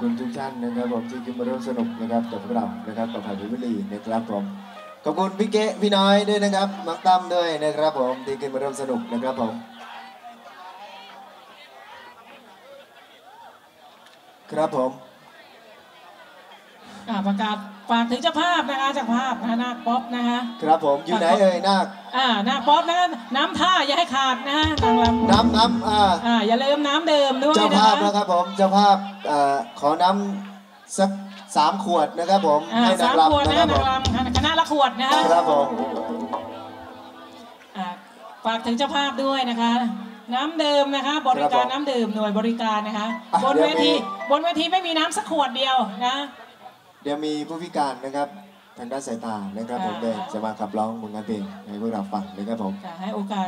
ทุกท่านนะครับผมที่ขึ้นมาร่วมสนุกนะครับกับพวกเรานะครับกับผ่านวิลีนะครับผมขอบคุณพี่เก๋พี่น้อยด้วยนะครับมักตั้มด้วยนะครับผมที่ขึ้นมาร่วมสนุกนะครับผมครับผม อ่าประกาศฝากถึงเจ้าภาพนะคะเจ้าภาพนะนาคป๊อปนะคะครับผมอยู่ไหนเอ่ยนาคอ่านาคป๊อปนะคะน้ำท่าอย่าให้ขาดนะฮะนางรำน้ำน้ำอ่าอ่าอย่าลืมน้ำดื่มด้วยเจ้านะภาพคะนะครับผมเจ้าภาพเอ่อขอน้ำสักสามขวดนะครับผมอ่าให้นาสางมขวดรำนะนะครับผนางมรำคณะละขวดนะฮะครับผมอ่าฝากถึงเจ้าภาพด้วยนะคะน้ำดื่มนะคะ บริครัการบผมน้ำดื่มหน่วยบริการนะคะอะบนเดี๋เวยวทีมีบนเวทีไม่มีน้ำสักขวดเดียวนะเดี๋ยวมีผู้พิการนะครับทางด้านสายตานะครับผมค่ะเดี๋ยวจะมาขับร้องผลงานเพลงให้พวกเราฟังนะครับผมค่ะให้โอกาส